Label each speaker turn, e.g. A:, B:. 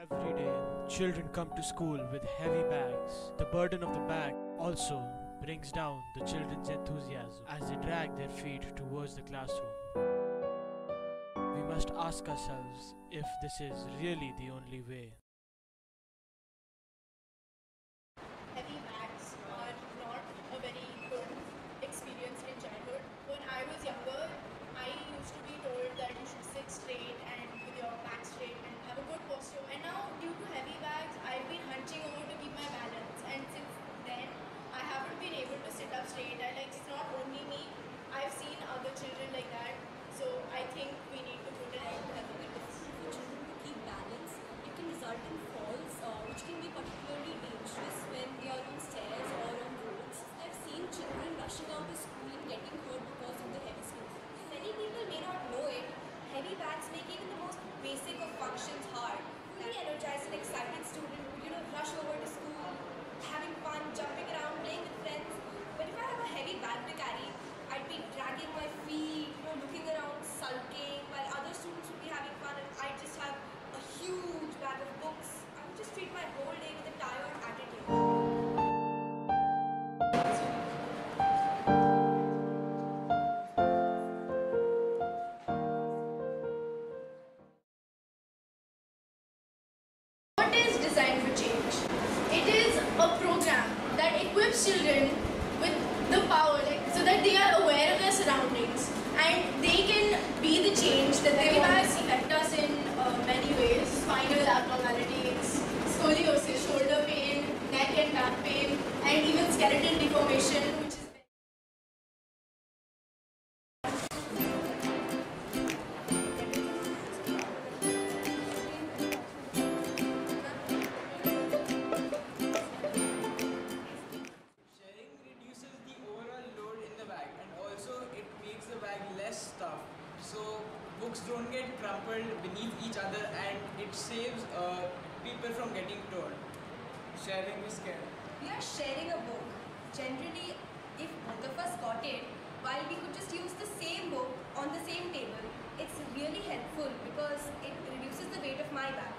A: Every day, children come to school with heavy bags. The burden of the bag also brings down the children's enthusiasm as they drag their feet towards the classroom. We must ask ourselves if this is really the only way.
B: heavy bags are not a very good experience in childhood. When I was younger, I used to be told that you should sit straight and with your back straight and have a good posture. And now, due to heavy bags, I've been hunching over to keep my balance. And since then, I haven't been able to sit up straight. I like it's not only me. I've seen other children like that. So I think we need to put it and
C: out. having a difficult for children to keep balance, it can result in falls, uh, which can be particularly dangerous when they are on stairs or on roads. I've seen children rushing out of school and getting hurt because of the heavy school. Many people may not know it. Heavy bags make even the most basic of functions hard. Fully energized and excited student would, you know, rush over to school, having fun, jumping
B: equips children with the power like, so that they are aware of their surroundings and they can be the change that they to affect us in uh, many ways. Spinal abnormalities, scoliosis, shoulder pain, neck and back pain, and even skeletal deformation,
D: so books don't get crumpled beneath each other and it saves uh, people from getting torn. Sharing is caring.
C: We are sharing a book. Generally, if both of us got it, while we could just use the same book on the same table, it's really helpful because it reduces the weight of my bag.